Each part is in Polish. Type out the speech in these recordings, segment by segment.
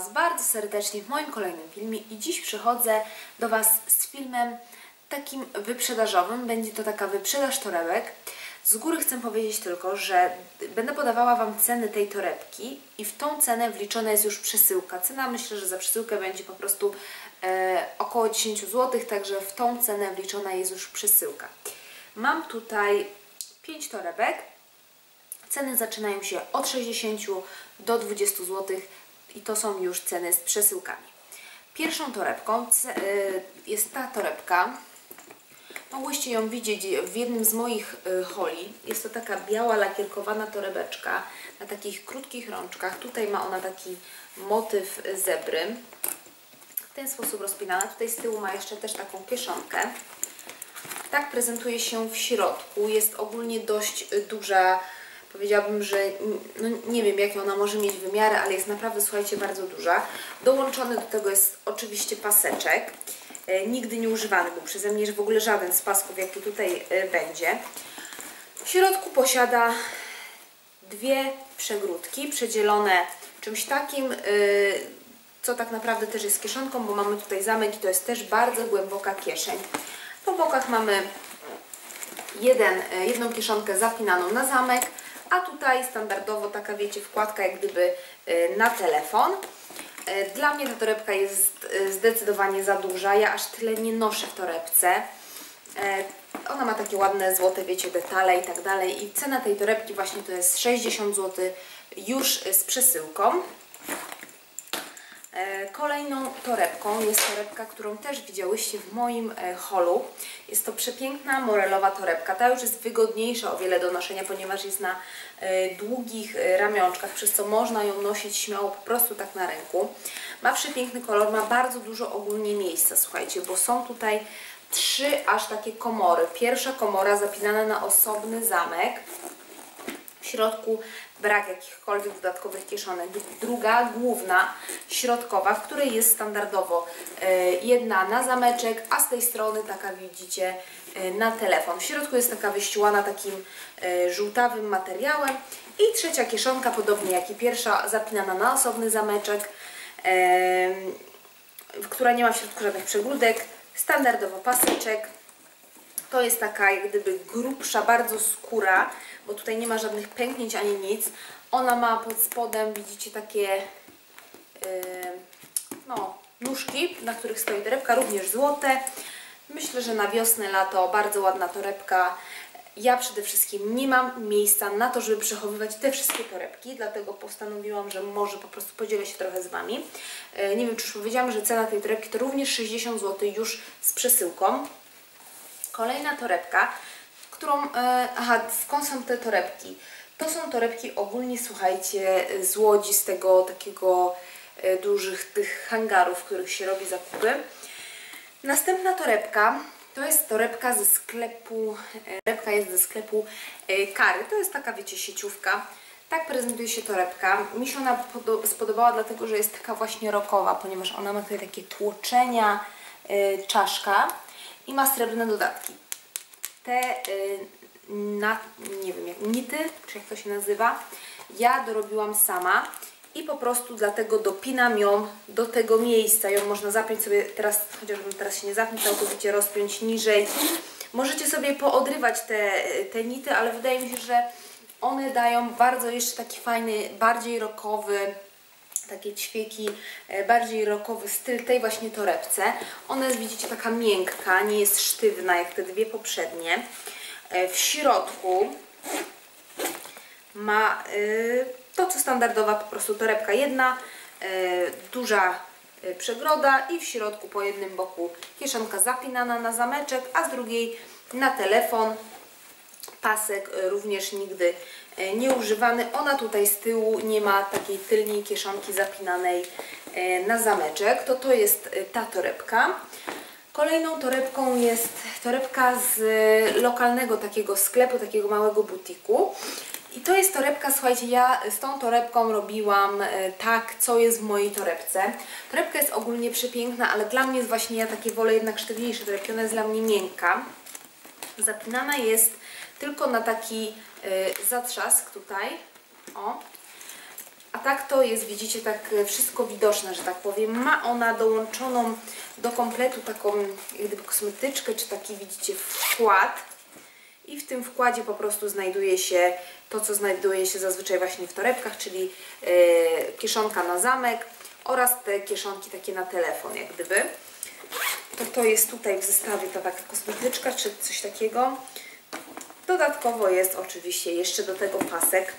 Was bardzo serdecznie w moim kolejnym filmie i dziś przychodzę do Was z filmem takim wyprzedażowym. Będzie to taka wyprzedaż torebek. Z góry chcę powiedzieć tylko, że będę podawała Wam ceny tej torebki i w tą cenę wliczona jest już przesyłka. Cena myślę, że za przesyłkę będzie po prostu e, około 10 zł, także w tą cenę wliczona jest już przesyłka. Mam tutaj 5 torebek. Ceny zaczynają się od 60 do 20 zł i to są już ceny z przesyłkami. Pierwszą torebką y, jest ta torebka. Mogłyście ją widzieć w jednym z moich y, holi. Jest to taka biała lakierkowana torebeczka na takich krótkich rączkach. Tutaj ma ona taki motyw zebry. W ten sposób rozpinana. Tutaj z tyłu ma jeszcze też taką kieszonkę. Tak prezentuje się w środku. Jest ogólnie dość duża. Powiedziałabym, że no nie wiem jakie ona może mieć wymiary, ale jest naprawdę, słuchajcie, bardzo duża. Dołączony do tego jest oczywiście paseczek. E, nigdy nie używany był przeze mnie, że w ogóle żaden z pasków, jaki tutaj e, będzie. W środku posiada dwie przegródki przedzielone czymś takim, y, co tak naprawdę też jest kieszonką, bo mamy tutaj zamek i to jest też bardzo głęboka kieszeń. Po bokach mamy jeden, jedną kieszonkę zapinaną na zamek, a tutaj standardowo taka wiecie wkładka jak gdyby y, na telefon. Y, Dla mnie ta torebka jest y, zdecydowanie za duża, ja aż tyle nie noszę w torebce. Ona ma takie ładne złote, wiecie, detale i tak dalej. I cena tej torebki właśnie to jest 60 zł już z przesyłką. E, Kolejną torebką jest torebka, którą też widziałyście w moim e, holu. Jest to przepiękna morelowa torebka. Ta już jest wygodniejsza o wiele do noszenia, ponieważ jest na e, długich ramionczkach, przez co można ją nosić śmiało po prostu tak na ręku. Ma przepiękny kolor, ma bardzo dużo ogólnie miejsca, słuchajcie, bo są tutaj trzy aż takie komory. Pierwsza komora zapinana na osobny zamek. W środku brak jakichkolwiek dodatkowych kieszonek. Druga, główna, środkowa, w której jest standardowo e, jedna na zameczek, a z tej strony taka widzicie e, na telefon. W środku jest taka wyściłana takim e, żółtawym materiałem. I trzecia kieszonka, podobnie jak i pierwsza, zapinana na osobny zameczek, która nie ma w środku żadnych przegródek. Standardowo paseczek, to jest taka jak gdyby grubsza bardzo skóra, bo tutaj nie ma żadnych pęknięć ani nic. Ona ma pod spodem, widzicie, takie yy, no, nóżki, na których stoi torebka, również złote. Myślę, że na wiosnę, lato bardzo ładna torebka. Ja przede wszystkim nie mam miejsca na to, żeby przechowywać te wszystkie torebki, dlatego postanowiłam, że może po prostu podzielę się trochę z Wami. Yy, nie wiem, czy już powiedziałam, że cena tej torebki to również 60 zł już z przesyłką. Kolejna torebka, którą. E, aha, skąd są te torebki? To są torebki ogólnie, słuchajcie, z Łodzi, z tego takiego e, dużych tych hangarów, w których się robi zakupy. Następna torebka to jest torebka ze sklepu. e, Torebka jest ze sklepu Kary. To jest taka, wiecie, sieciówka. Tak prezentuje się torebka. Mi się ona podo- spodobała, dlatego że jest taka właśnie rokowa, ponieważ ona ma tutaj takie tłoczenia, czaszka i ma srebrne dodatki. Te y, na, nie wiem, jak nity, czy jak to się nazywa, ja dorobiłam sama i po prostu dlatego dopinam ją do tego miejsca. Ją można zapiąć sobie teraz, chociażbym teraz się nie zapiął, całkowicie rozpiąć niżej. Możecie sobie poodrywać te, te nity, ale wydaje mi się, że one dają bardzo jeszcze taki fajny, bardziej rockowy, takie ćwieki, e, bardziej rockowy styl tej właśnie torebce. Ona jest, widzicie, taka miękka, nie jest sztywna jak te dwie poprzednie. E, W środku ma y, to, co standardowa po prostu torebka jedna, y, duża przegroda i w środku po jednym boku kieszonka zapinana na zameczek, a z drugiej na telefon pasek y, również nigdy y, nieużywany. Ona tutaj z tyłu nie ma takiej tylnej kieszonki zapinanej y, na zameczek. To to jest ta torebka. Kolejną torebką jest torebka z lokalnego takiego sklepu, takiego małego butiku. I to jest torebka, słuchajcie, ja z tą torebką robiłam tak, co jest w mojej torebce. Torebka jest ogólnie przepiękna, ale dla mnie jest właśnie, ja takie wolę jednak sztywniejsze torebki, ona jest dla mnie miękka. Zapinana jest tylko na taki y, zatrzask tutaj, o. A tak to jest, widzicie, tak e, wszystko widoczne, że tak powiem. Ma ona dołączoną do kompletu taką jak gdyby kosmetyczkę, czy taki, widzicie, wkład. I w tym wkładzie po prostu znajduje się to, co znajduje się zazwyczaj właśnie w torebkach, czyli e, kieszonka na zamek oraz te kieszonki takie na telefon, jak gdyby. To to jest tutaj w zestawie ta taka kosmetyczka, czy coś takiego. Dodatkowo jest oczywiście jeszcze do tego pasek.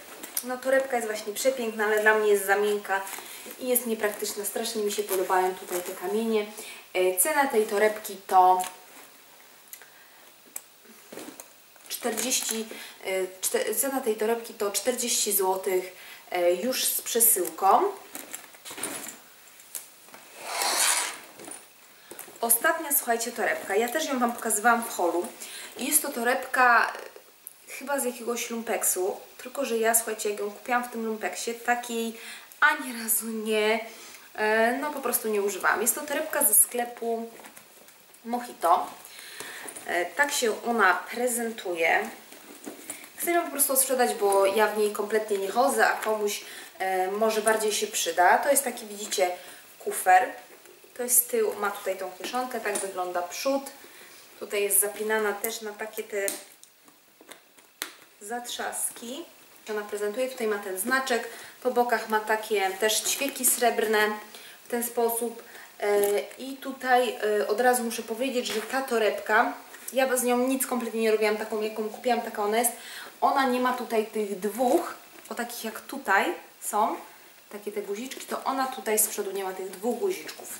No torebka jest właśnie przepiękna, ale dla mnie jest za miękka i jest niepraktyczna. Strasznie mi się podobają tutaj te kamienie. E, Cena tej torebki to 40, e, cena tej torebki to 40 zł e, już z przesyłką. Ostatnia, słuchajcie, torebka. Ja też ją Wam pokazywałam w holu. Jest to torebka chyba z jakiegoś lumpeksu, tylko że ja, słuchajcie, jak ją kupiłam w tym lumpeksie, takiej ani razu nie, e, no po prostu nie używałam. Jest to torebka ze sklepu Mojito. E, Tak się ona prezentuje. Chcę ją po prostu sprzedać, bo ja w niej kompletnie nie chodzę, a komuś e, może bardziej się przyda. To jest taki, widzicie, kufer. To jest z tyłu, ma tutaj tą kieszonkę, tak wygląda przód. Tutaj jest zapinana też na takie te zatrzaski. Ona prezentuje, tutaj ma ten znaczek, po bokach ma takie też ćwieki srebrne w ten sposób. E, I tutaj e, od razu muszę powiedzieć, że ta torebka, ja z nią nic kompletnie nie robiłam, taką jaką kupiłam, taka ona jest. Ona nie ma tutaj tych dwóch, o takich jak tutaj są, takie te guziczki, to ona tutaj z przodu nie ma tych dwóch guziczków.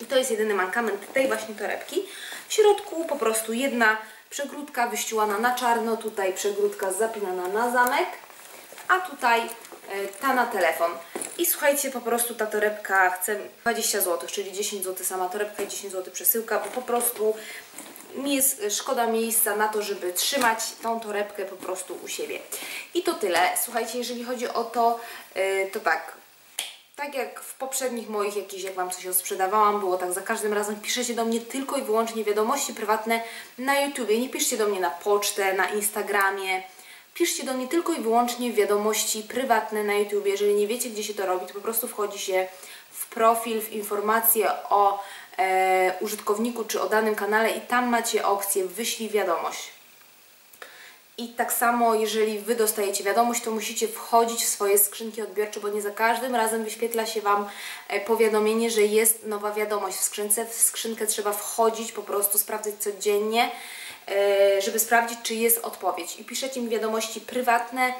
I to jest jedyny mankament tej właśnie torebki. W środku po prostu jedna przegródka wyściułana na czarno, tutaj przegródka zapinana na zamek, a tutaj e, ta na telefon. I słuchajcie, po prostu ta torebka chce 20 zł, czyli 10 zł sama torebka i 10 zł przesyłka, bo po prostu mi jest szkoda miejsca na to, żeby trzymać tą torebkę po prostu u siebie. I to tyle. Słuchajcie, jeżeli chodzi o to, e, to tak, tak jak w poprzednich moich jakichś, jak Wam coś sprzedawałam, było tak za każdym razem, piszecie do mnie tylko i wyłącznie wiadomości prywatne na YouTubie. Nie piszcie do mnie na pocztę, na Instagramie. Piszcie do mnie tylko i wyłącznie wiadomości prywatne na YouTubie. Jeżeli nie wiecie, gdzie się to robi, to po prostu wchodzi się w profil, w informacje o e, użytkowniku czy o danym kanale i tam macie opcję wyślij wiadomość. I tak samo, jeżeli Wy dostajecie wiadomość, to musicie wchodzić w swoje skrzynki odbiorcze, bo nie za każdym razem wyświetla się Wam e, powiadomienie, że jest nowa wiadomość w skrzynce. W skrzynkę trzeba wchodzić, po prostu sprawdzać codziennie, e, żeby sprawdzić, czy jest odpowiedź. I piszecie mi wiadomości prywatne,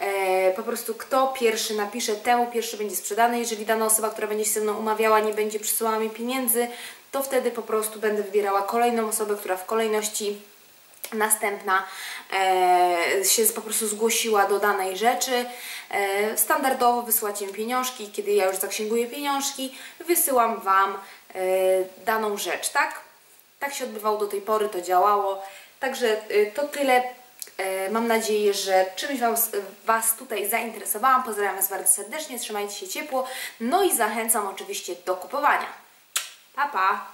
e, po prostu kto pierwszy napisze, temu pierwszy będzie sprzedany. Jeżeli dana osoba, która będzie się ze mną umawiała, nie będzie przysyłała mi pieniędzy, to wtedy po prostu będę wybierała kolejną osobę, która w kolejności następna e, się po prostu zgłosiła do danej rzeczy. E, standardowo wysyłacie mi pieniążki, kiedy ja już zaksięguję pieniążki, wysyłam Wam e, daną rzecz, tak? Tak się odbywało do tej pory, to działało. Także e, to tyle. E, Mam nadzieję, że czymś wam, Was tutaj zainteresowałam. Pozdrawiam Was bardzo serdecznie, trzymajcie się ciepło. No i zachęcam oczywiście do kupowania. Pa, pa!